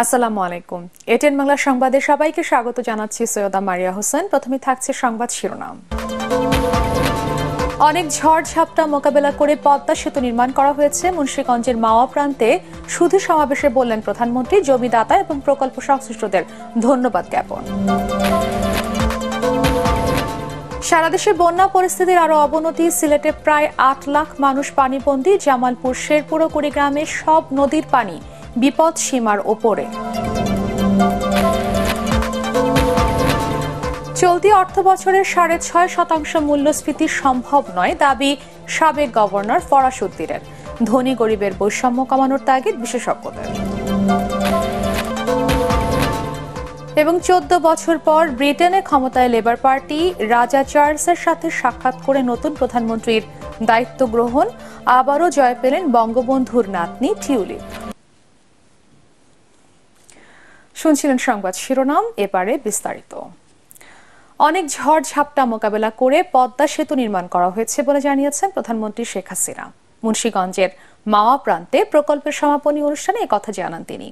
আসসালামু আলাইকুম। এটেন বাংলা সংবাদে সবাইকে স্বাগত জানাচ্ছি সৈয়দা মারিয়া হোসেন। প্রথমে থাকছে সংবাদ শিরোনাম। অনেক ঝড় ঝাপটা মোকাবেলা করে পদ্মা সেতু নির্মাণ করা হয়েছে। মুন্সীগঞ্জের মাওয়া প্রান্তে শুধু সমাবেশে বললেন প্রধানমন্ত্রী, জমিদাতা এবং প্রকল্প সংশ্লিষ্টদের ধন্যবাদ জ্ঞাপন। সারা দেশে বন্যা পরিস্থিতির আরও অবনতি। সিলেটে প্রায় আট লাখ মানুষ পানিবন্দী। জামালপুর, শেরপুর কুড়িগ্রামে সব নদীর পানি বিপদ সীমার ওপরে। চলতি অর্থ বছরের সাড়ে ছয় শতাংশ মূল্যস্ফীতি সম্ভব নয়, দাবি সাবেক গভর্নর ফরাসুদ্দিনের ধনী গরিবের বৈষম্য কমানোর তাগিদ বিশেষজ্ঞদের। এবং চোদ্দ বছর পর ব্রিটেনে ক্ষমতায় লেবার পার্টি রাজা চার্লসের সাথে সাক্ষাৎ করে নতুন প্রধানমন্ত্রীর দায়িত্ব গ্রহণ, আবারও জয় পেলেন বঙ্গবন্ধুর নাতনি টিউলিপ। শুনছিলেন সংবাদ শিরোনাম, এবারে বিস্তারিত। অনেক ঝড় ঝাপটা মোকাবেলা করে পদ্মা সেতু নির্মাণ করা হয়েছে বলে জানিয়েছেন প্রধানমন্ত্রী শেখ হাসিনা। মুন্সীগঞ্জের মাওয়া প্রান্তে প্রকল্পের সমাপনী অনুষ্ঠানে কথা জানান তিনি।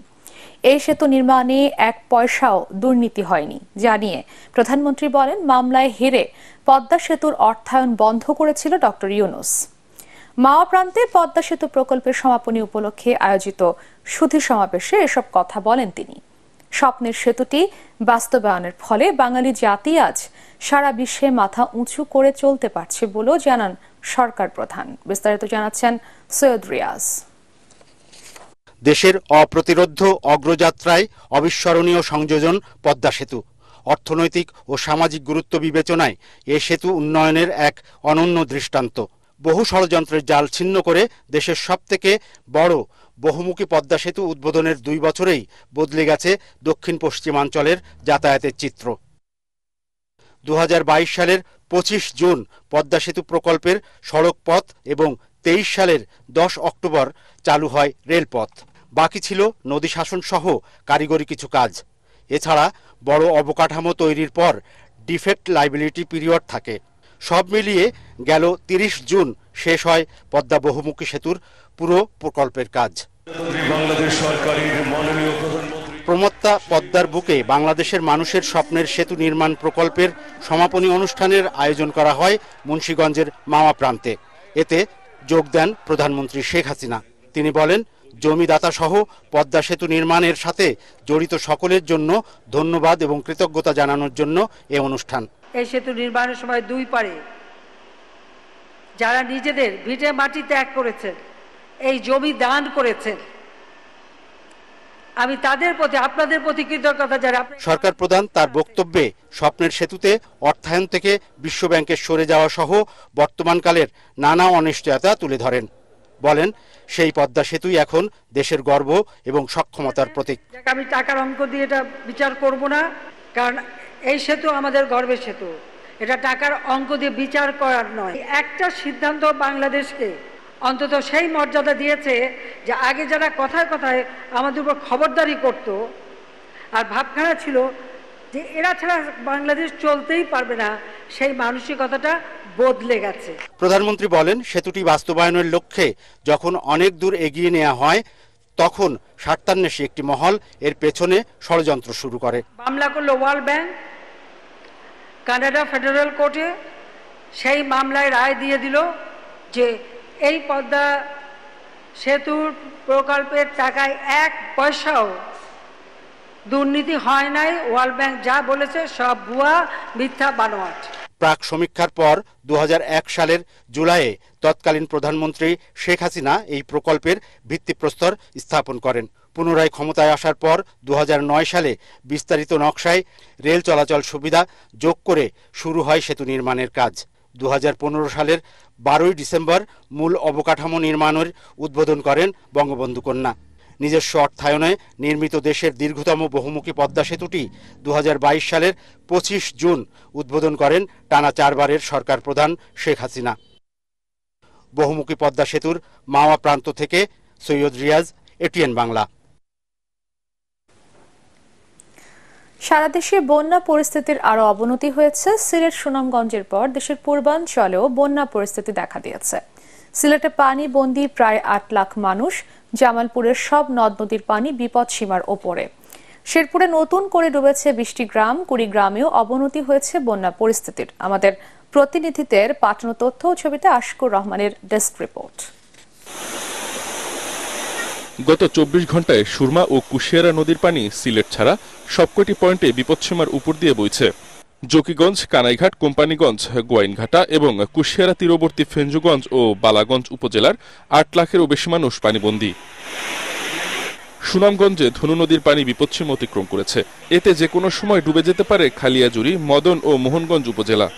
এই সেতু নির্মাণে এক পয়সাও দুর্নীতি হয়নি। জানিয়ে প্রধানমন্ত্রী বলেন, মামলায় হেরে পদ্মা সেতুর অর্থায়ন বন্ধ করেছিল ডক্টর ইউনুস। মাওয়া প্রান্তে পদ্মা সেতু প্রকল্পের সমাপনী উপলক্ষে আয়োজিত সুধী সমাবেশে এসব কথা বলেন তিনি। স্বপ্নের সেতুটি বাস্তবায়নের ফলে বাঙালি জাতি আজ সারা বিশ্বে মাথা উঁচু করে চলতে পারছে বলেও জানান সরকার প্রধান। বিস্তারিত জানাচ্ছেন সৈয়দ রিয়াজ। দেশের অপ্রতিরোধ অগ্রযাত্রায় অবিস্মরণীয় সংযোজন পদ্মা সেতু। অর্থনৈতিক ও সামাজিক গুরুত্ব বিবেচনায় এ সেতু উন্নয়নের এক অনন্য দৃষ্টান্ত। বহু ষড়যন্ত্রের জাল ছিন্ন করে দেশের সবথেকে বড় বহুমুখী পদ্মা সেতু উদ্বোধনের দুই বছরেই বদলে গেছে দক্ষিণ পশ্চিমাঞ্চলের যাতায়াতের চিত্র। দু হাজার বাইশ সালের পঁচিশ জুন পদ্মা সেতু প্রকল্পের সড়ক পথ এবং তেইশ সালের দশ অক্টোবর চালু হয় রেলপথ। বাকি ছিল নদী শাসন সহ কারিগরি কিছু কাজ। এছাড়া বড় অবকাঠামো তৈরির পর ডিফেক্ট লাইবিলিটি পিরিয়ড থাকে। সব মিলিয়ে গেল তিরিশ জুন শেষ হয় পদ্মা বহুমুখী সেতুর পুরো প্রকল্পের কাজ। বাংলাদেশ সরকারের মাননীয় প্রমত্তা পদ্মার বুকে বাংলাদেশের মানুষের স্বপ্নের সেতু নির্মাণ প্রকল্পের সমাপনী অনুষ্ঠানের আয়োজন করা হয় মুন্সীগঞ্জের মাওয়া প্রান্তে। এতে যোগ দেন প্রধানমন্ত্রী শেখ হাসিনা। তিনি বলেন জমিদাতা সহ পদ্মা সেতু নির্মাণের সাথে জড়িত সকলের জন্য ধন্যবাদ এবং কৃতজ্ঞতা জানানোর জন্য এ অনুষ্ঠান। এই সেতু নির্মাণের সময় দুই পারে যারা নিজেদের ভিটে মাটি ত্যাগ করেছেন এই জমি দান করেছেন। আমি তাদের প্রতি আপনাদের প্রতি কৃতজ্ঞতা যারা সরকার প্রধান তার বক্তব্যে স্বপ্নের সেতুতে অর্থায়ন থেকে বিশ্বব্যাংকের সরে যাওয়া সহ বর্তমানকালের নানা অনিশ্চয়তা তুলে ধরেন। বলেন সেই পদ্মা সেতুই এখন দেশের গর্ব এবং সক্ষমতার প্রতীক। আমি টাকার অঙ্ক দিয়ে এটা বিচার করব না কারণ এই সেতু আমাদের গর্বের সেতু। এটা টাকার অঙ্ক দিয়ে বিচার করার নয়। একটা সিদ্ধান্ত বাংলাদেশকে অন্তত সেই মর্যাদা দিয়েছে যে আগে যারা কথায় কথায় আমাদের উপর খবরদারি করত আর ভাবখানা ছিল যে এরা ছাড়া বাংলাদেশ চলতেই পারবে না সেই মানসিকতাটা বদলে গেছে। প্রধানমন্ত্রী বলেন সেতুটি বাস্তবায়নের লক্ষ্যে যখন অনেক দূর এগিয়ে নেওয়া হয় তখন স্বার্থান্বেষী একটি মহল এর পেছনে ষড়যন্ত্র শুরু করে। মামলা করল ওয়ার্ল্ড ব্যাংক কানাডা ফেডারেল কোর্টে সেই মামলায় রায় দিয়ে দিল যে এই পদ্মা সেতুর প্রকল্পের টাকায় এক পয়সাও দুর্নীতি হয় নাই। ওয়ার্ল্ড ব্যাংক যা বলেছে, সব ভুয়া, মিথ্যা, বানোয়াট। প্রাক সমীক্ষার পর দু হাজার এক সালের জুলাইয়ে তৎকালীন প্রধানমন্ত্রী শেখ হাসিনা এই প্রকল্পের ভিত্তিপ্রস্তর স্থাপন করেন। পুনরায় ক্ষমতায় আসার পর দু হাজার নয় সালে বিস্তারিত নকশায় রেল চলাচল সুবিধা যোগ করে শুরু হয় সেতু নির্মাণের কাজ। দু হাজার পনেরো সালের বারোই ডিসেম্বর মূল অবকাঠামো নির্মাণের উদ্বোধন করেন বঙ্গবন্ধু কন্যা। নিজস্ব অর্থায়নে নির্মিত দেশের দীর্ঘতম বহুমুখী পদ্মা সেতুটি দু হাজার বাইশ সালের পঁচিশ জুন উদ্বোধন করেন টানা চারবারের সরকার প্রধান শেখ হাসিনা। বহুমুখী পদ্মা সেতুর মাওয়া প্রান্ত থেকে সৈয়দ রিয়াজ, এটিএন বাংলা। সারা দেশে বন্যা পরিস্থিতির আরও অবনতি হয়েছে। সিলেট সুনামগঞ্জের পর দেশের পূর্বাঞ্চলেও বন্যা পরিস্থিতি দেখা দিয়েছে। সিলেটে পানি বন্দি প্রায় আট লাখ মানুষ, জামালপুরের সব নদ নদীর পানি বিপদ সীমার ওপরে। শেরপুরে নতুন করে ডুবেছে বৃষ্টি গ্রাম কুড়িগ্রামেও অবনতি হয়েছে বন্যা পরিস্থিতির। আমাদের প্রতিনিধিদের পাঠানো তথ্য ও ছবিতে আশকুর রহমানের ডেস্ক রিপোর্ট। গত চব্বিশ ঘন্টায় সুরমা ও কুশিয়ারা নদীর পানি সিলেট ছাড়া সবকটি পয়েন্টে বিপদসীমার উপর দিয়ে বইছে। জকিগঞ্জ, কানাইঘাট, কোম্পানিগঞ্জ, গোয়াইনঘাটা এবং কুশিয়ারা তীরবর্তী ফেঞ্জুগঞ্জ ও বালাগঞ্জ উপজেলার আট লাখেরও বেশি মানুষ পানিবন্দী। সুনামগঞ্জে ধনু নদীর পানি বিপদসীমা অতিক্রম করেছে। এতে যে কোনো সময় ডুবে যেতে পারে খালিয়াজুরি মদন ও মোহনগঞ্জ উপজেলা।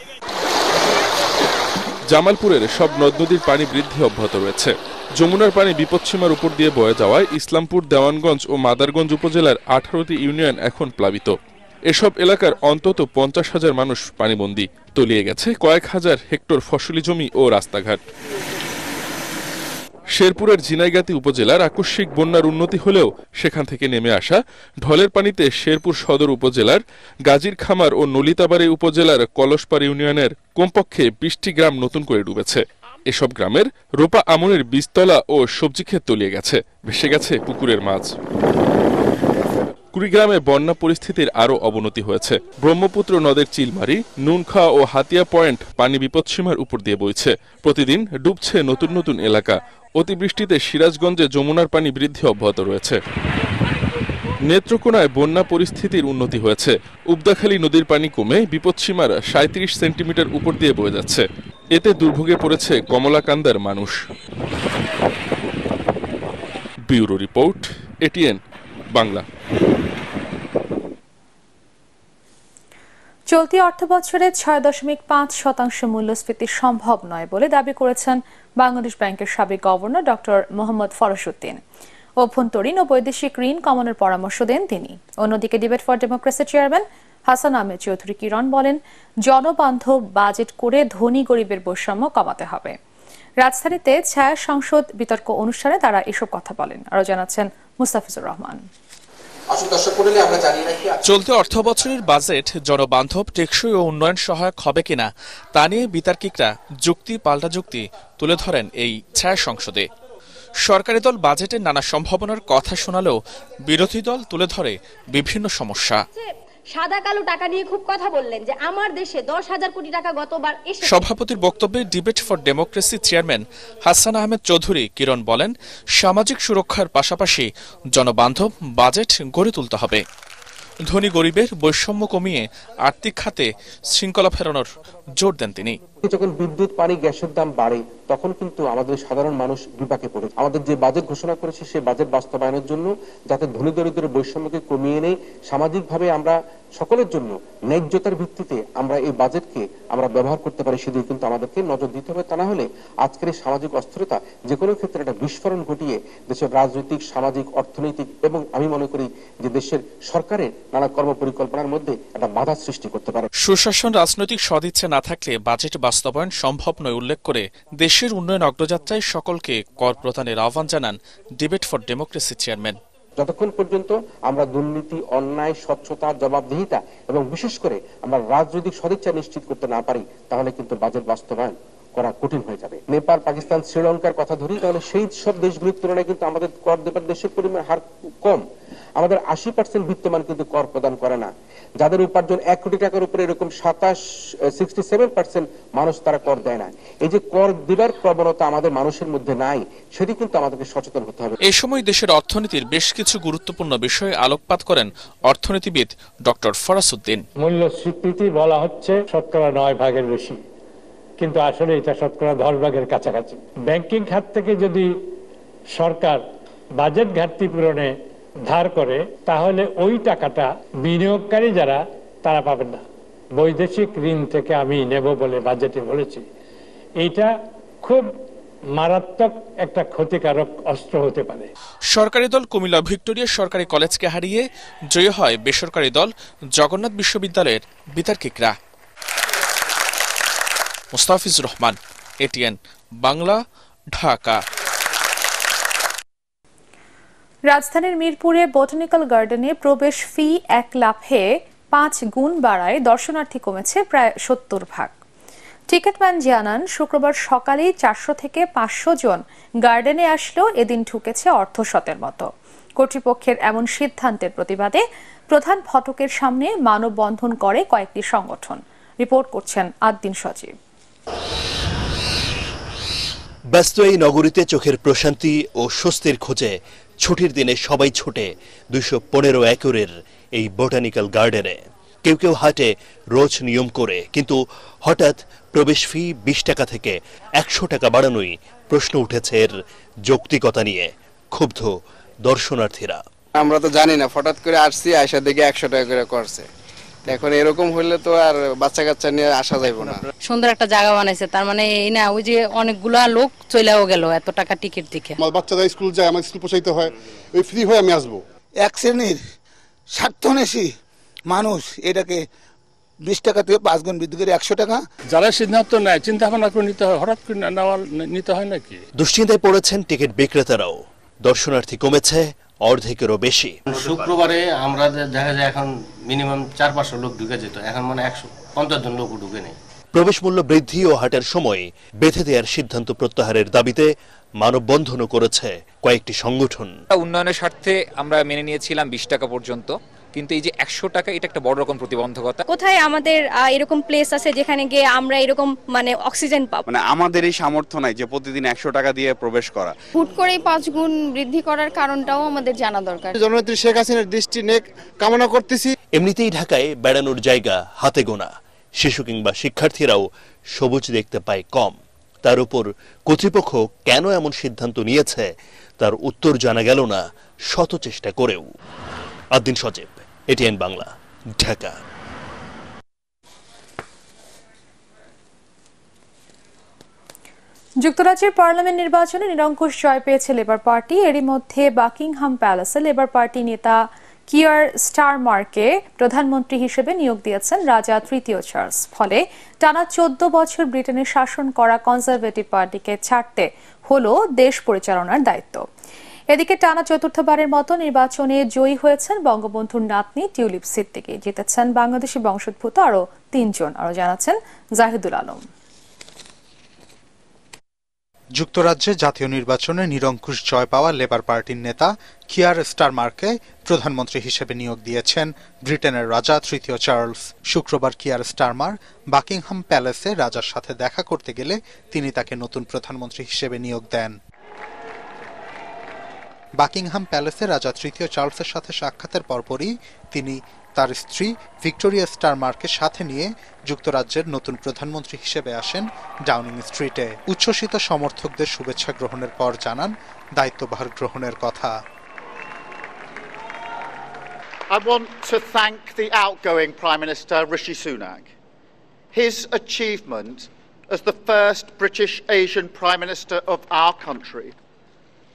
জামালপুরের সব নদ নদীর পানি বৃদ্ধি অব্যাহত রয়েছে। যমুনার পানি বিপদসীমার উপর দিয়ে বয়ে যাওয়ায় ইসলামপুর, দেওয়ানগঞ্জ ও মাদারগঞ্জ উপজেলার আঠারোটি ইউনিয়ন এখন প্লাবিত। এসব এলাকার অন্তত পঞ্চাশ হাজার মানুষ পানিবন্দী। তলিয়ে গেছে কয়েক হাজার হেক্টর ফসলি জমি ও রাস্তাঘাট। শেরপুরের ঝিনাইগাতি উপজেলার আকস্মিক বন্যার উন্নতি হলেও সেখান থেকে নেমে আসা ঢলের পানিতে শেরপুর সদর উপজেলার গাজীর খামার ও নলিতাবাড়ি উপজেলার কলসপাড় ইউনিয়নের কমপক্ষে বিশটি গ্রাম নতুন করে ডুবেছে। এসব গ্রামের রোপা আমনের বীজতলা ও সবজি ক্ষেত তলিয়ে গেছে। ভেসে গেছে পুকুরের মাছ। কুড়িগ্রামে বন্যা পরিস্থিতির আরও অবনতি হয়েছে। ব্রহ্মপুত্র নদের চিলমারি, নুনখা ও হাতিয়া পয়েন্ট পানি বিপদসীমার উপর দিয়ে বইছে। প্রতিদিন ডুবছে নতুন নতুন এলাকা। অতিবৃষ্টিতে সিরাজগঞ্জে যমুনার পানি বৃদ্ধি অব্যাহত রয়েছে। নেত্রকোনায় বন্যা পরিস্থিতির উন্নতি হয়েছে। উবদাখালী নদীর পানি কমে বিপদসীমার সাঁত্রিশ সেন্টিমিটার উপর দিয়ে বয়ে যাচ্ছে। এতে দুর্ভোগে পড়েছে কমলাকান্দার মানুষ। Bureau report, ATN, Bangla. চলতি অর্থবছরে ছয় দশমিক পাঁচ শতাংশ মূল্যস্ফীতি সম্ভব নয় বলে দাবি করেছেন বাংলাদেশ ব্যাংকের সাবেক গভর্নর ডক্টর মোহাম্মদ ফরসুদ্দিন অভ্যন্তরীণ ও বৈদেশিক ঋণ কমানোর পরামর্শ দেন তিনি। অন্যদিকে debate for democracy chairman Hasan Ahmed Chowdhury Kiran বলেন জনবান্ধব বাজেট করে ধনী গরিবের বৈষম্য কমাতে হবে। রাজধানীতে ছায়া সংসদ বিতর্ক অনুষ্ঠানে তারা এসব কথা বলেন। আরও জানাচ্ছেন মুস্তাফিজুর রহমান। চলতি অর্থ বছরের বাজেট জনবান্ধব টেকসই ও উন্নয়ন সহায়ক হবে কিনা তা নিয়ে বিতার্কিকরা যুক্তি পাল্টা যুক্তি তুলে ধরেন এই ছায়া সংসদে। সরকারি দল বাজেটের নানা সম্ভাবনার কথা শোনালেও বিরোধী দল তুলে ধরে বিভিন্ন সমস্যা। সাদা কালো টাকা নিয়ে খুব কথা বললেন যে আমার দেশে দশ হাজার কোটি টাকা গতবার এসে সভাপতির বক্তব্যে debate for democracy chairman Hasan Ahmed Chowdhury Kiran বলেন সামাজিক সুরক্ষার পাশাপাশি জনবান্ধব বাজেট গড়ে তুলতে হবে। ধনী গরিবের বৈষম্য কমিয়ে আর্থিক খাতে শৃঙ্খলা ফেরানোর জোর দেন তিনি। যখন বিদ্যুৎ, পানি, গ্যাসের দাম বাড়ে, তখন কিন্তু আমাদের সাধারণ মানুষ বিপাকে পড়ে। আমাদের যে বাজেট ঘোষণা করেছে, সেই বাজেট বাস্তবায়নের জন্য যাতে ধনী দরিদ্রের বৈষম্যকে কমিয়ে নেই সামাজিকভাবে আমরা সকলের জন্য ন্যায্যতার ভিত্তিতে আমরা এই বাজেটকে আমরা ব্যবহার করতে পারি, সেদিকে কিন্তু আমাদেরকে নজর দিতে হবে। তা না হলে আজকের এই সামাজিক অস্থিরতা যে কোনো ক্ষেত্রে একটা বিস্ফোরণ ঘটিয়ে দেশের রাজনৈতিক, সামাজিক, অর্থনৈতিক এবং আমি মনে করি যে দেশের সরকারের নানা কর্ম পরিকল্পনার মধ্যে একটা বাধা সৃষ্টি করতে পারে। সুশাসন রাজনৈতিক সদিচ্ছা না থাকলে বাজেট বাস্তবায়ন সম্ভব নয় উল্লেখ করে দেশের উন্নয়ন অগ্রযাত্রায় সকলকে কর প্রদানের আহ্বান জানান ডিবেট ফর ডেমোক্রেসি চেয়ারম্যান। যতক্ষণ পর্যন্ত আমরা দুর্নীতি, অন্যায়, স্বচ্ছতা, জবাবদিহিতা এবং বিশেষ করে আমরা রাজনৈতিক সদিচ্ছা নিশ্চিত করতে না পারি, তাহলে কিন্তু বাজেট বাস্তবায়ন করা কঠিন হয়ে যাবে। নেপাল পাকিস্তান শ্রীলঙ্কার কথা ধরি তাহলে সেই সব দেশগুলির তুলনায় কিন্তু আমাদের কর দেবার দেশের পরিমাণ হার কম। আমাদের আশি পার্সেন্ট বিত্তমান কিন্তু কর প্রদান করে না। যাদের উপার্জন এক কোটি টাকার উপরে এরকম সাতাশ সিক্সটি সেভেন পার্সেন্ট মানুষ তারা কর দেয় না। এই যে কর দিবার প্রবণতা আমাদের মানুষের মধ্যে নাই সেটি কিন্তু আমাদেরকে সচেতন হতে হবে। এ সময় দেশের অর্থনীতির বেশ কিছু গুরুত্বপূর্ণ বিষয়ে আলোকপাত করেন অর্থনীতিবিদ ডক্টর ফরাসুদ্দিন। মূল্য স্বীকৃতি বলা হচ্ছে শতকরা নয় ভাগের বেশি। কিন্তু আসলে এটা শতকরা দশ ভাগের কাছাকাছি। ব্যাংকিং খাত থেকে যদি সরকার বাজেট ঘাটতি পূরণে ধার করে, তাহলে ওই টাকাটা বিনিয়োগকারী যারা, তারা পাবেন না। বৈদেশিক ঋণ থেকে আমি নেব বলে বাজেটে বলেছি। এইটা খুব মারাত্মক একটা ক্ষতিকারক অস্ত্র হতে পারে। সরকারি দল কুমিল্লা ভিক্টোরিয়া সরকারি কলেজকে হারিয়ে জয়ী হয় বেসরকারি দল জগন্নাথ বিশ্ববিদ্যালয়ের বিতার্কিকরা। মুস্তাফিজুর রহমান, এটিএন বাংলা, ঢাকা। রাজধানীর মিরপুরে বোটানিক্যাল গার্ডেনে প্রবেশ ফি এক লাফে পাঁচ গুণ বাড়ায় দর্শনার্থী কমেছে প্রায় সত্তর ভাগ। টিকিটম্যান জানান, শুক্রবার সকালেই চারশো থেকে পাঁচশো জন গার্ডেনে আসলেও এদিন ঢুকেছে অর্ধশতের মতো। কর্তৃপক্ষের এমন সিদ্ধান্তের প্রতিবাদে প্রধান ফটকের সামনে মানববন্ধন করে কয়েকটি সংগঠন। রিপোর্ট করছেন আদ্দিন সজীব। ব্যস্ত এই নগরীতে চোখের প্রশান্তি ও স্বস্তির খোঁজে ছুটির দিনে সবাই ছোটে দুইশো পনেরো একরের এই বোটানিক্যাল গার্ডেনে। কেউ কেউ হাটে রোজ নিয়ম করে, কিন্তু হঠাৎ প্রবেশ ফি বিশ টাকা থেকে একশো টাকা বাড়ানোই প্রশ্ন উঠেছে এর যৌক্তিকতা নিয়ে ক্ষুব্ধ দর্শনার্থীরা। আমরা তো জানি না, হঠাৎ করে আসছি আয়সা দেখে একশো টাকা করে করছে। এখন এরকম হইলে তো আর বাচ্চা কাচ্চা নিয়ে আসা যাইব না। সুন্দর একটা জায়গা বানাইছে তার মানে এই না ওই যে অনেকগুলা লোক চলেও গেল এত টাকা টিকিট দিকে। আমার বাচ্চারা স্কুল যায় আমার স্কুল পোষাইতে হয় ওই ফ্রি হয়ে আমি আসব। এক শ্রেণির স্বার্থনেশী মানুষ এটাকে বিশ টাকা থেকে পাঁচ গুণ বৃদ্ধি করে একশো টাকা। যারা সিদ্ধান্ত নেয় চিন্তা ভাবনা করে নিতে হয় হঠাৎ করে নেওয়া নিতে হয় নাকি? দুশ্চিন্তায় পড়েছেন টিকিট বিক্রেতারাও। দর্শনার্থী কমেছে অর্ধেকেরও বেশি। শুক্রবারে আমরা দেখা যায় এখন মিনিমাম চার পাঁচশো লোক ঢুকে যেত এখন মানে একশো পঞ্চাশ জন লোক ঢুকে নেই। প্রবেশ মূল্য বৃদ্ধি ও হাটের সময় বেঁধে দেওয়ার সিদ্ধান্ত প্রত্যাহারের দাবিতে মানববন্ধনও করেছে কয়েকটি সংগঠন। উন্নয়নের স্বার্থে আমরা মেনে নিয়েছিলাম বিশ টাকা পর্যন্ত। কিন্তু এই যে একশো টাকা এটা একটা বড় রকম প্রতিবন্ধকতা। কোথায় আমাদের আহ, এরকম প্লেস আছে যেখানে গিয়ে আমরা এরকম মানে অক্সিজেন পাবো? মানে আমাদের এই সামর্থ্য নাই যে প্রতিদিন একশো টাকা দিয়ে প্রবেশ করা। হুট করেই পাঁচ গুণ বৃদ্ধি করার কারণটাও আমাদের জানা দরকার। জননেত্রী শেখ হাসিনার দৃষ্টি নেক কামনা করতেছি। এমনিতেই ঢাকায় বেড়ানোর জায়গা হাতে গোনা। শিশু কিংবা শিক্ষার্থীরাও সবুজ দেখতে পায় কম। তার উপর কর্তৃপক্ষ কেন এমন সিদ্ধান্ত নিয়েছে তার উত্তর জানা গেল না শত চেষ্টা করেও। আদিন সজীব। এটিএন বাংলা, ঢাকা। যুক্তরাজ্যের পার্লামেন্ট নির্বাচনে নিরঙ্কুশ জয় পেয়েছে লেবার পার্টি। এরই মধ্যে বাকিংহাম প্যালেসে লেবার পার্টি নেতা কিয়ার স্টারমারকে প্রধানমন্ত্রী হিসেবে নিয়োগ দিয়েছেন রাজা তৃতীয় চার্লস। ফলে টানা চোদ্দ বছর ব্রিটেনে শাসন করা কনজারভেটিভ পার্টিকে ছাড়তে হলো দেশ পরিচালনার দায়িত্ব। এদিকে টানা চতুর্থবারের মতো নির্বাচনে জয়ী হয়েছেন বঙ্গবন্ধুর নাতনি, টিউলিপ সিদ্দিকি। জিতেছেন বাংলাদেশি বংশোদ্ভূত আরও তিনজন, আরও জানাচ্ছেন জাহিদুল আলম। যুক্তরাজ্যে জাতীয় নির্বাচনে নিরঙ্কুশ জয় পাওয়া লেবার পার্টির নেতা কিয়ার স্টারমারকে প্রধানমন্ত্রী হিসেবে নিয়োগ দিয়েছেন ব্রিটেনের রাজা তৃতীয় চার্লস। শুক্রবার কিয়ার স্টারমার বাকিংহাম প্যালেসে রাজার সাথে দেখা করতে গেলে তিনি তাকে নতুন প্রধানমন্ত্রী হিসেবে নিয়োগ দেন। বাকিংহাম প্যালেসে রাজা তৃতীয় চার্লসের সাথে সাক্ষাতের পরপরই তিনি তার স্ত্রী ভিক্টোরিয়া স্টারমারকে সাথে নিয়ে যুক্তরাজ্যের নতুন প্রধানমন্ত্রী হিসেবে আসেন ডাউনিং স্ট্রিটে উচ্ছ্বসিত সমর্থকদের শুভেচ্ছা গ্রহণের পর জানান দায়িত্বভার গ্রহণের কথা I want to thank the outgoing Prime Minister Rishi Sunak. His achievement as the first British Asian Prime Minister of our country,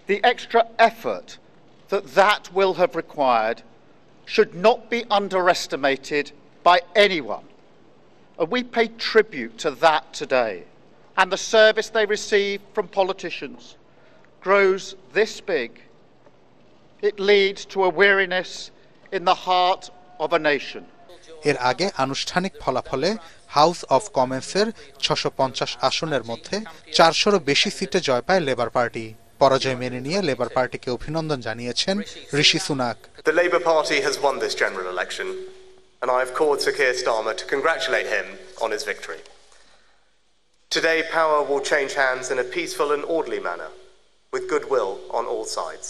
the extra effort that that will have required, should not be underestimated by anyone. And we pay tribute to that today. And the service they receive from politicians grows this big. It leads to a weariness in the heart of a nation. এর আগে আনুষ্ঠানিক ফলাফলে house of কমন্সের ছশো পঞ্চাশ আসনের মধ্যে চারশোরও বেশি সিটে জয় পায় লেবার পার্টি পরাজয় মেনে নিয়ে লেবার পার্টিকে অভিনন্দন জানিয়েছেন Rishi Sunak The Labour Party has won this general election, and I have called Sir Keir Starmer to congratulate him on his victory. Today, power will change hands in a peaceful and orderly manner, with goodwill on all sides.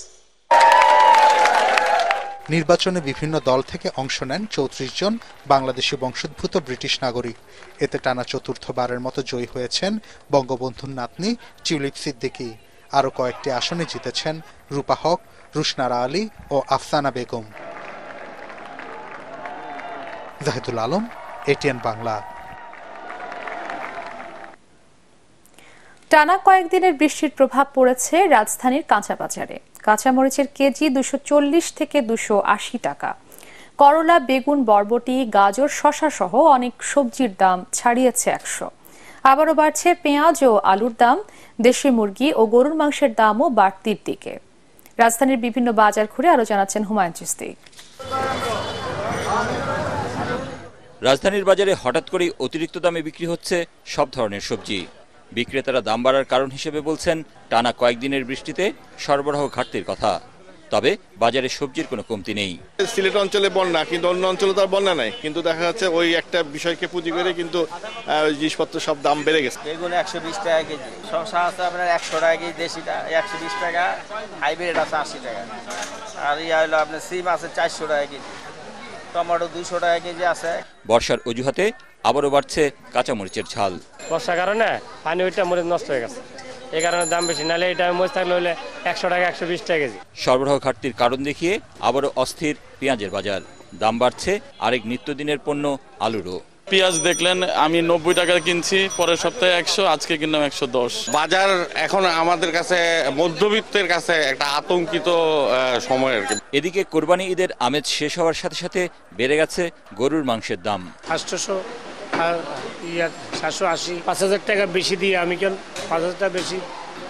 নির্বাচনে বিভিন্ন দল থেকে অংশ নেন চৌত্রিশ জন বাংলাদেশি বংশোদ্ভূত British নাগরিক এতে টানা চতুর্থবারের মতো জয়ী হয়েছেন বঙ্গবন্ধুর নাতনি টিউলিপ সিদ্দিকী আরও কয়েকটি আসনে জিতেছেন রূপা হক রুশনারা আলী ও আফসানা বেগম। জাহিদুল আলম, এটিএন বাংলা। টানা কয়েকদিনের বৃষ্টির প্রভাব পড়েছে রাজধানীর কাঁচা বাজারে কাঁচামরিচের কেজি দুশো থেকে দুশো টাকা। করলা, বেগুন, বরবটি, গাজর, শশা সহ অনেক সবজির দাম ছাড়িয়েছে একশো। আবারও বাড়ছে পেঁয়াজ ও আলুর দাম। দেশি মুরগি ও গরুর মাংসের দামও বাড়তির দিকে। রাজধানীর বিভিন্ন বাজার ঘুরে আরও জানাচ্ছেন হুমায়ুন চিস্তি রাজধানীর বাজারে হঠাৎ করেই অতিরিক্ত দামে বিক্রি হচ্ছে সব ধরনের সবজি। বিক্রেতারা দাম বাড়ার কারণ হিসেবে বলছেন, টানা কয়েকদিনের বৃষ্টিতে সরবরাহ ঘাটতির কথা। তবে বাজারে সবজির কোনো কমতি নেই। সিলেট অঞ্চলে বন্যা কিন্তু অন্য অঞ্চলে তো আর বন্যা নাই। কিন্তু দেখা যাচ্ছে ওই একটা বিষয়কে পুঁজি করে কিন্তু জিনিসপত্র সব দাম বেড়ে গেছে। বেগুন একশো বিশ টাকা কেজি। শসা আছে আপনার একশো টাকা কেজি দেশিটা একশো বিশ টাকা হাইব্রিড আছে আশি টাকা আর ইয়া হলো আপনার সিম আছে চারশো টাকা কেজি। টমেটো দুশো টাকা কেজি আছে। বর্ষার অজুহাতে আবারও বাড়ছে কাঁচামরিচের ঝাল। বর্ষার কারণে পানি ওইটা মরিচ নষ্ট হয়ে গেছে। এই কারণে দাম বেশি। নাহলে এটা মরিচ থাকলে হলে একশো টাকা একশো বিশ টাকা কেজি। সরবরাহ ঘাটতির কারণ দেখিয়ে আবারও অস্থির পেঁয়াজের বাজার। দাম বাড়ছে আরেক নিত্যদিনের পণ্য আলুরও। পেঁয়াজ দেখলেন আমি নব্বই টাকা কিনছি পরের সপ্তাহে একশো আজকে কিনলাম একশো দশ। বাজার এখন আমাদের কাছে মধ্যবিত্তের কাছে একটা আতঙ্কিত সময় আর কি। এদিকে কোরবানি ঈদের আমেজ শেষ হওয়ার সাথে সাথে বেড়ে গেছে গরুর মাংসের দাম। ইয়া সাতশো আশি পাঁচ হাজার টাকা বেশি দিয়ে আমি কেন পাঁচ হাজার টাকা বেশি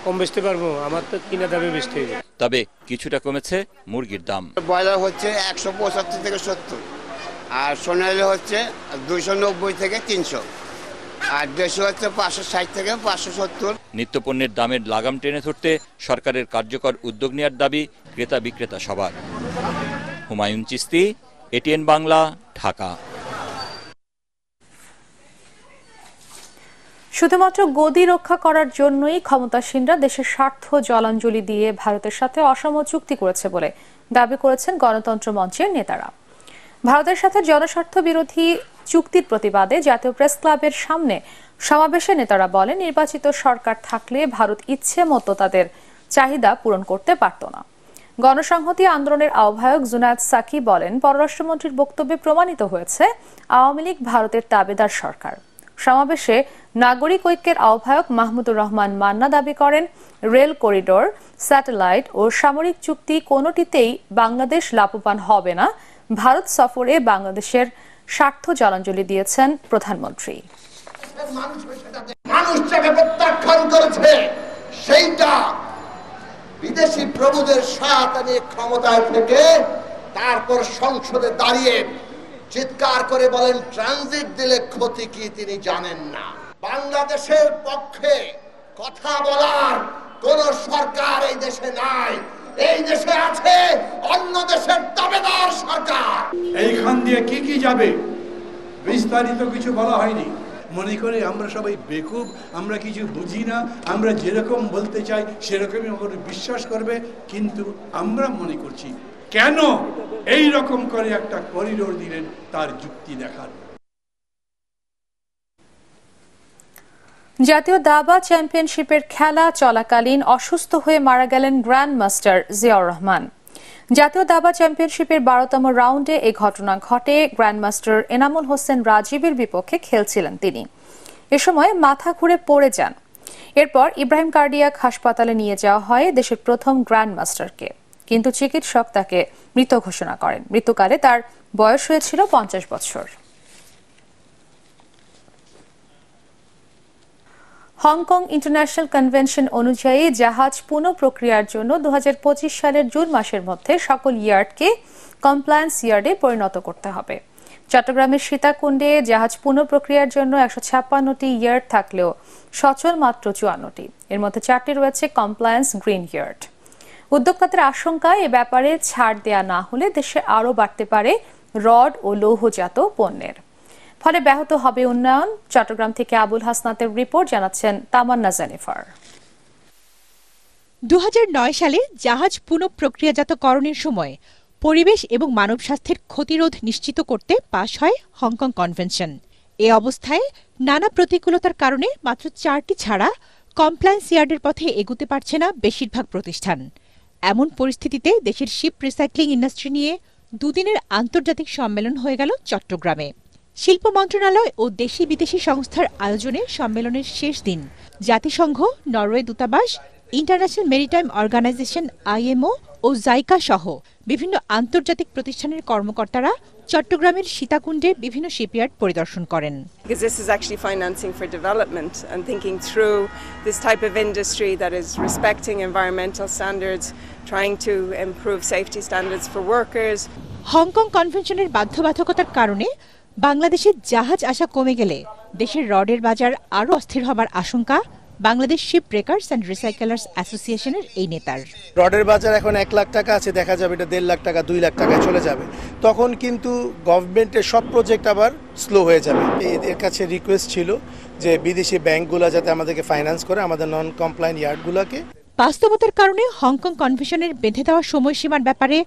কম বেচতে পারব? আমার তো কিনা দামে বেচতে হবে। তবে কিছুটা কমেছে মুরগির দাম। ব্রয়লার হচ্ছে একশো পঁচাত্তর থেকে সত্তর আর সোনালি হচ্ছে দুশো নব্বই থেকে তিনশো আর দেশি হচ্ছে পাঁচশো ষাট থেকে পাঁচশো সত্তর। নিত্যপণ্যের দামের লাগাম টেনে ধরতে সরকারের কার্যকর উদ্যোগ নেওয়ার দাবি ক্রেতা বিক্রেতা সবার। হুমায়ুন চিস্তি এটিএন বাংলা ঢাকা। শুধুমাত্র গদি রক্ষা করার জন্যই ক্ষমতাসীনরা দেশের স্বার্থ জলাঞ্জলি দিয়ে ভারতের সাথে অসম চুক্তি করেছে বলে দাবি করেছেন গণতন্ত্র মঞ্চের নেতারা। ভারতের সাথে জনস্বার্থ বিরোধী চুক্তির প্রতিবাদে জাতীয় প্রেস ক্লাবের সামনে সমাবেশে নেতারা বলেন, নির্বাচিত সরকার থাকলে ভারত ইচ্ছে মতো তাদের চাহিদা পূরণ করতে পারত না। গণসংহতি আন্দোলনের আহ্বায়ক জুনায়দ সাকি বলেন, পররাষ্ট্রমন্ত্রীর বক্তব্যে প্রমাণিত হয়েছে, আওয়ামী লীগ ভারতের দাবেদার সরকার। সমাবেশে নাগরিক ঐক্যের আহ্বায়ক মাহমুদুর রহমান মান্না দাবি করেন, রেল করিডোর, স্যাটেলাইট ও সামরিক চুক্তি কোনোটিতেই বাংলাদেশ লাভবান হবে না। ভারত সফরে বাংলাদেশের স্বার্থ জলাঞ্জলি দিয়েছেন প্রধানমন্ত্রী। মানুষ যাকে প্রত্যাখ্যান করেছে, সেইটা বিদেশি প্রভুদের সহায়তা নিয়ে ক্ষমতায় থেকে তারপর সংসদে দাঁড়িয়ে চিৎকার করে বলেন ট্রানজিট দিলে ক্ষতি কি তিনি জানেন না। বাংলাদেশের পক্ষে কথা বলার কোন সরকার এই দেশে নাই। এই দেশে আছে অন্য দেশের দাবেদার সরকার। এইখান দিয়ে কি কি যাবে? বিস্তারিত কিছু বলা হয়নি। মনে করে আমরা সবাই বেকুব, আমরা কিছু বুঝি না, আমরা যেরকম বলতে চাই সেরকমই আমাদের বিশ্বাস করবে, কিন্তু আমরা মনে করছি কেন এই রকম করে একটা করিডোর দিলেন তার যুক্তি দেখার জাতীয় দাবা চ্যাম্পিয়নশিপের খেলা চলাকালীন অসুস্থ হয়ে মারা গেলেন গ্র্যান্ড মাস্টার জিয়াউর রহমান। জাতীয় দাবা চ্যাম্পিয়নশিপের বারোতম রাউন্ডে এই ঘটনা ঘটে। গ্র্যান্ডমাস্টার এনামুল হোসেন রাজীবের বিপক্ষে খেলছিলেন তিনি। এ সময় মাথা ঘুরে পড়ে যান। এরপর ইব্রাহিম কার্ডিয়াক হাসপাতালে নিয়ে যাওয়া হয় দেশের প্রথম গ্র্যান্ডমাস্টারকে। কিন্তু চিকিৎসক তাকে মৃত ঘোষণা করেন। মৃত্যুকালে তার বয়স হয়েছিল পঞ্চাশ বছর। হংকং ইন্টারন্যাশনাল কনভেনশন অনুযায়ী জাহাজ পুনঃ প্রক্রিয়ার জন্য দু হাজার পঁচিশ সালের জুন মাসের মধ্যে সকল ইয়ার্ডকে কমপ্লায়েন্স ইয়ার্ডে পরিণত করতে হবে। চট্টগ্রামের সীতাকুণ্ডে জাহাজ পুনঃ প্রক্রিয়ার জন্য একশো ছাপ্পান্নটি ইয়ার্ড থাকলেও সচল মাত্র চুয়ান্নটি। এর মধ্যে চারটি রয়েছে কমপ্লায়েন্স গ্রিন ইয়ার্ড উদ্যোক্তাদের আশঙ্কা এ ব্যাপারে ছাড় দেয়া না হলে দেশে আরও বাড়তে পারে রড ও লৌহজাত পণ্যের। ফলে ব্যাহত হবে উন্নয়ন। চট্টগ্রাম থেকে আবুল হাসনাতের রিপোর্ট জানাচ্ছেন তামান্না জেনিফার। দু সালে জাহাজ পুনঃপ্রক্রিয়াজাতকরণের সময় পরিবেশ এবং মানব স্বাস্থ্যের ক্ষতিরোধ নিশ্চিত করতে পাশ হয় হংকং কনভেনশন। এ অবস্থায় নানা প্রতিকূলতার কারণে মাত্র চারটি ছাড়া কমপ্লায়েন্স ইয়ার্ডের পথে এগুতে পারছে না বেশিরভাগ প্রতিষ্ঠান। এমন পরিস্থিতিতে দেশের শিপ রিসাইক্লিং ইন্ডাস্ট্রি নিয়ে দুদিনের আন্তর্জাতিক সম্মেলন হয়ে গেল চট্টগ্রামে। শিল্প মন্ত্রণালয় ও দেশি বিদেশি সংস্থার আয়োজনে সম্মেলনের শেষ দিন। জাতিসংঘ, নরওয়ে দূতাবাস, ইন্টারন্যাশনাল মেরিটাইম অর্গানাইজেশন আইএমও ও জাইকা সহ বিভিন্ন আন্তর্জাতিক প্রতিষ্ঠানের কর্মকর্তারা চট্টগ্রামের সীতাকুণ্ডে বিভিন্ন শিপইয়ার্ড পরিদর্শন করেন because this is actually financing for development and thinking through this type of industry that is respecting environmental standards, trying to improve safety standards for workers. Hong Kong কনভেনশনের বাধ্যবাধকতার কারণে বাংলাদেশে জাহাজ আসা কমে গেলে দেশের রডের বাজার আরও অস্থির হবার আশঙ্কা Bangladesh ship breakers and recyclers অ্যাসোসিয়েশনের এই নেতার। রডের বাজার এখন এক লাখ টাকা আছে দেখা যাবে এটা দেড় লাখ টাকা দুই লাখ টাকায় চলে যাবে। তখন কিন্তু গভর্নমেন্টের সব প্রজেক্ট আবার স্লো হয়ে যাবে। এদের কাছে রিকোয়েস্ট ছিল যে বিদেশি ব্যাংকগুলো যাতে আমাদেরকে ফাইন্যান্স করে আমাদের নন কমপ্লায়েন্ট ইয়ার্ডগুলোকে বাস্তবতার কারণে হংকং কনভেনশনের বেঁধে দেওয়া সময়সীমার ব্যাপারে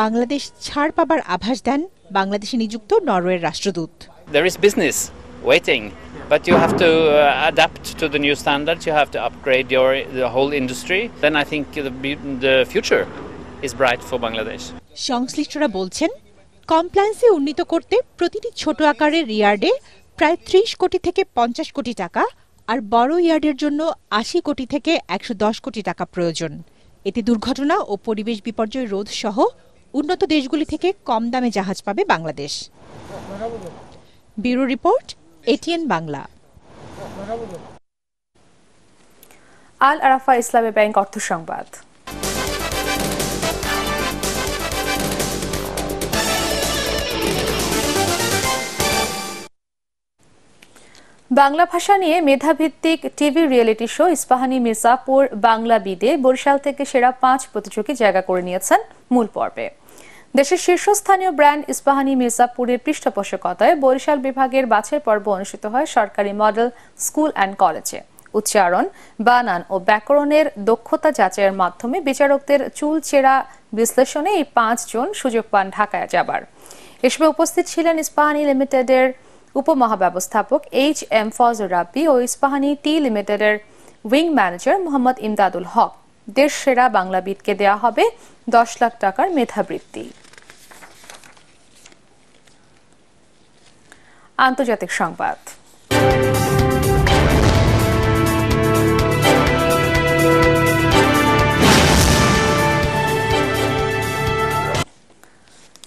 বাংলাদেশ ছাড় পাবার আভাস দেন বাংলাদেশে নিযুক্ত নরওয়ের রাষ্ট্রদূত। There is business waiting, but you have to uh, adapt to the new standards. You have to upgrade your the whole industry. Then I think the, the future is bright for Bangladesh. সংশ্লিষ্টরা বলছেন কমপ্লায়েন্সে উন্নীত করতে প্রতিটি ছোট আকারের ইয়ার্ডে প্রায় ত্রিশ কোটি থেকে পঞ্চাশ কোটি টাকা আর বড় ইয়ার্ডের জন্য আশি কোটি থেকে একশো দশ কোটি টাকা প্রয়োজন এতে দুর্ঘটনা ও পরিবেশ বিপর্যয় রোধ সহ উন্নত দেশগুলি থেকে কম দামে জাহাজ পাবে Bangladesh bureau report ATN Bangla. Al Arafah Islami bank অর্থ সংবাদ। বাংলা ভাষা নিয়ে মেধাভিত্তিক TV reality show Ispahani Mirzapur Bangla বিদে বরিশাল থেকে সেরা পাঁচ প্রতিযোগী জায়গা করে নিয়েছেন মূল পর্বে। দেশের শীর্ষস্থানীয় ব্র্যান্ড ইস্পাহানি মির্জাপুরের পৃষ্ঠপোষকতায় বরিশাল বিভাগের বাছাই পর্ব অনুষ্ঠিত হয় সরকারি মডেল স্কুল অ্যান্ড কলেজে। উচ্চারণ, বানান ও ব্যাকরণের দক্ষতা যাচাইয়ের মাধ্যমে বিচারকদের চুল চেরা বিশ্লেষণে এই পাঁচজন সুযোগ পান ঢাকায় যাবার। এসবে উপস্থিত ছিলেন ইস্পাহানি লিমিটেডের উপমহাব্যবস্থাপক এইচ এম ফজর রাব্বি ও ইস্পাহানি টি লিমিটেডের উইং ম্যানেজার মোহাম্মদ ইমদাদুল হক। দেশ সেরা বাংলাবিদকে দেয়া হবে দশ লাখ টাকার মেধাবৃত্তি। আন্তর্জাতিক সংবাদ।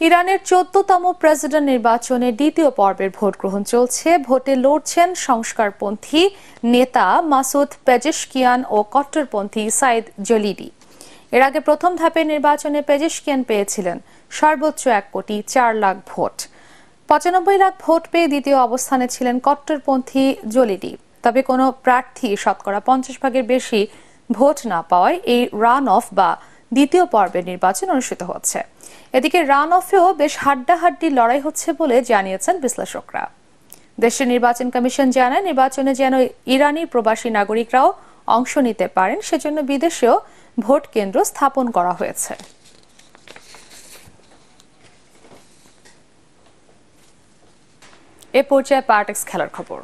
ইরানের চোদ্দতম প্রেসিডেন্ট নির্বাচনে দ্বিতীয় পর্বের ভোট গ্রহণ চলছে। ভোটে লড়ছেন সংস্কারপন্থী নেতা মাসুদ পেজেশকিয়ান ও কট্টরপন্থী সাইদ জলিডি এর আগে প্রথম ধাপের নির্বাচনে পেজেশকিয়ান পেয়েছিলেন সর্বোচ্চ এক কোটি চার লাখ ভোট। পঁচানব্বই লাখ ভোট পেয়ে দ্বিতীয় অবস্থানে ছিলেন কট্টরপন্থী জলিডি তবে কোনো প্রার্থী শতকরা পঞ্চাশ ভাগের বেশি ভোট না পাওয়ায় এই রান অফ বা দ্বিতীয় পর্বের নির্বাচন অনুষ্ঠিত হচ্ছে। এদিকে রান অফেও বেশ হাড্ডাহাড্ডি লড়াই হচ্ছে বলে জানিয়েছেন বিশ্লেষকরা। দেশের নির্বাচন কমিশন জানায়, নির্বাচনে যেন ইরানি প্রবাসী নাগরিকরাও অংশ নিতে পারেন, সেজন্য বিদেশেও ভোট কেন্দ্র স্থাপন করা হয়েছে। এ পর্যায়ে পার্টেক্স খেলার খবর।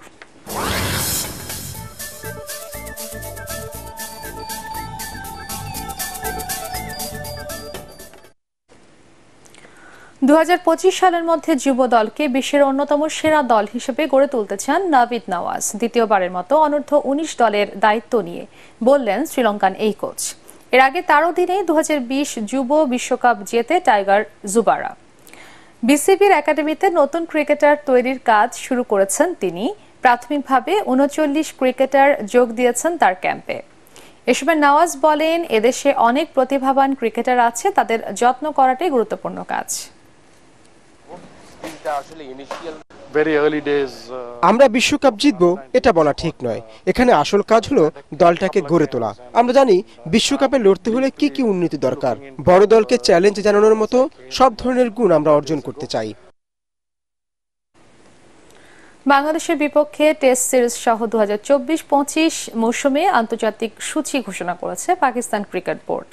দু হাজার পঁচিশ সালের মধ্যে যুব দলকে বিশ্বের অন্যতম সেরা দল হিসেবে গড়ে তুলতে চান নাভিদ নওয়াজ। দ্বিতীয়বারের মতো অনূর্ধ্ব উনিশ দলের দায়িত্ব নিয়ে বললেন শ্রীলঙ্কান এই কোচ। এর আগে তারও দিনে দু হাজার বিশ যুব বিশ্বকাপ জেতে টাইগার জুবারা। বিসিবির একাডেমিতে নতুন ক্রিকেটার তৈরির কাজ শুরু করেছেন তিনি। প্রাথমিকভাবে উনচল্লিশ ক্রিকেটার যোগ দিয়েছেন তার ক্যাম্পে। এসময় নওয়াজ বলেন, এদেশে অনেক প্রতিভাবান ক্রিকেটার আছে, তাদের যত্ন করাটাই গুরুত্বপূর্ণ কাজ। আমরা বিশ্বকাপ জিতবো এটা বলা ঠিক নয়। এখানে আসল কাজ হলো দলটাকে গড়ে তোলা। আমরা জানি বিশ্বকাপে লড়তে হলে কি কি উন্নতি দরকার। বড় দলকে চ্যালেঞ্জ জানানোর মতো সব ধরনের গুণ আমরা অর্জন করতে চাই। বাংলাদেশের বিপক্ষে টেস্ট সিরিজ সহ দু হাজার চব্বিশ পঁচিশ মৌসুমে আন্তর্জাতিক সূচি ঘোষণা করেছে পাকিস্তান ক্রিকেট বোর্ড।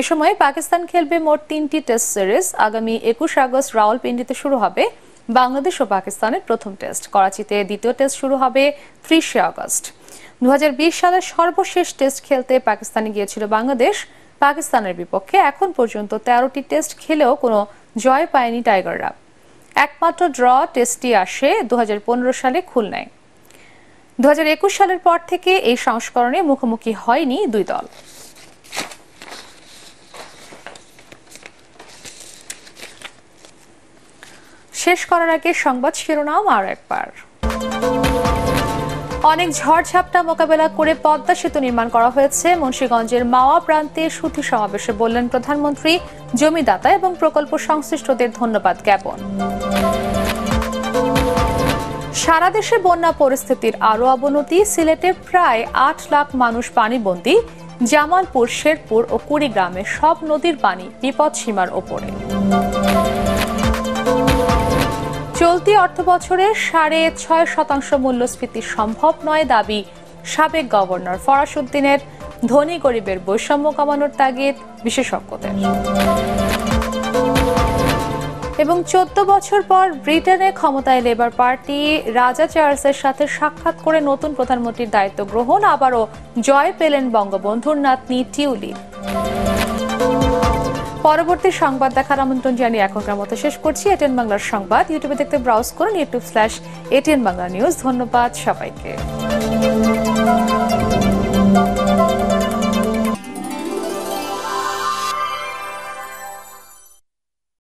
এ সময় পাকিস্তান খেলবে মোট তিনটি টেস্ট সিরিজ। আগামী একুশ আগস্ট রাওয়ালপিন্ডিতে শুরু হবে বাংলাদেশ ও পাকিস্তানের প্রথম টেস্ট। করাচিতে দ্বিতীয় টেস্ট শুরু হবে ত্রিশে আগস্ট। দু সালের সর্বশেষ টেস্ট খেলতে পাকিস্তানে গিয়েছিল বাংলাদেশ। পাকিস্তানের বিপক্ষে এখন পর্যন্ত তেরোটি টেস্ট খেলেও কোনো জয় পায়নি টাইগাররা। একমাত্র ড্র টেস্টটি আসে দু হাজার পনেরো সালে খুলনায়। দু হাজার একুশ সালের পর থেকে এই সংস্করণে মুখোমুখি হয়নি দুই দল। শেষ করার আগে সংবাদ শিরোনাম আর একবার। অনেক ঝড়ঝাপটা মোকাবেলা করে পদ্মা সেতু নির্মাণ করা হয়েছে। মুন্সীগঞ্জের মাওয়া প্রান্তে সুথি সমাবেশে বললেন প্রধানমন্ত্রী, জমিদাতা এবং প্রকল্প সংশ্লিষ্টদের ধন্যবাদ জ্ঞাপন। সারা দেশে বন্যা পরিস্থিতির আরও অবনতি। সিলেটে প্রায় আট লাখ মানুষ পানিবন্দী। জামালপুর, শেরপুর ও কুড়িগ্রামে সব নদীর পানি বিপদ সীমার ওপরে। চলতি অর্থবছরে সাড়ে ছয় শতাংশ মূল্যস্ফীতি সম্ভব নয় দাবি সাবেক গভর্নর ফরাসুদ্দিনের ধনী গরিবের বৈষম্য কমানোর তাগিদ বিশেষজ্ঞদের। এবং চোদ্দ বছর পর ব্রিটেনে ক্ষমতায় লেবার পার্টি রাজা চার্লসের সাথে সাক্ষাৎ করে নতুন প্রধানমন্ত্রীর দায়িত্ব গ্রহণ, আবারও জয় পেলেন বঙ্গবন্ধুর নাতনি টিউলি পরবর্তী সংবাদ দেখার আমন্ত্রণ জানিয়ে এখনকার মতো শেষ করছি। এটিএন বাংলার সংবাদ। ইউটিউবে দেখতে ব্রাউজ করুন YouTube slash ATN Bangla news ধন্যবাদ সবাইকে।